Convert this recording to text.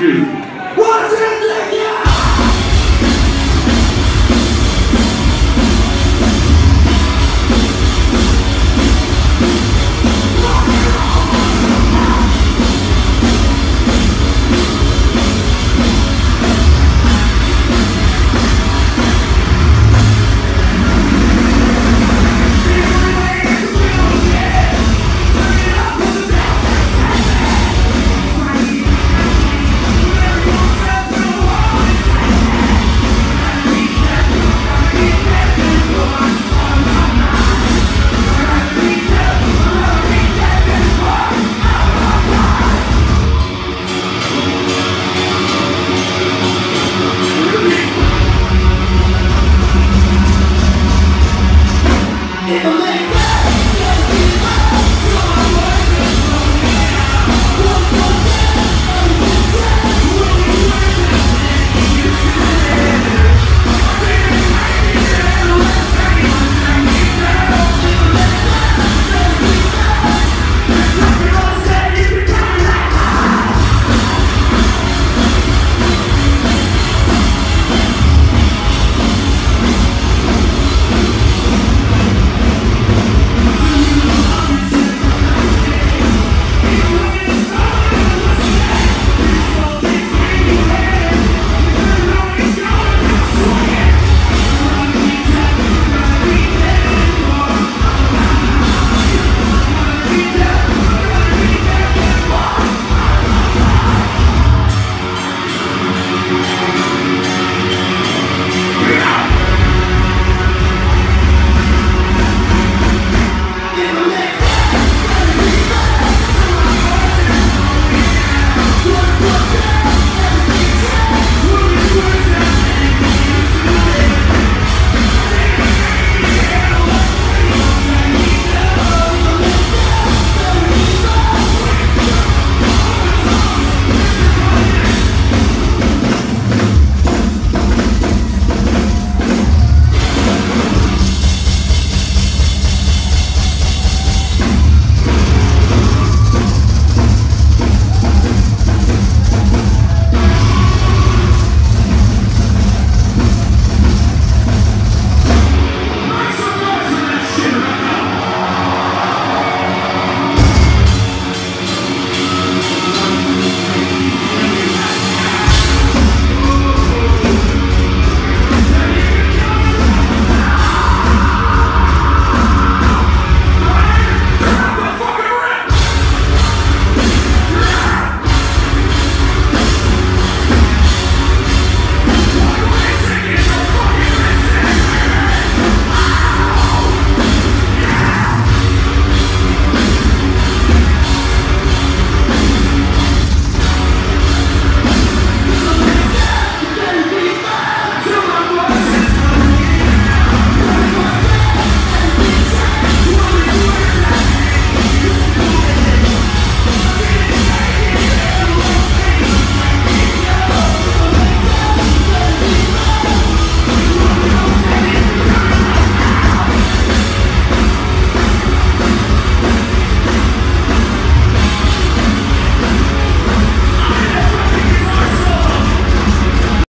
Street.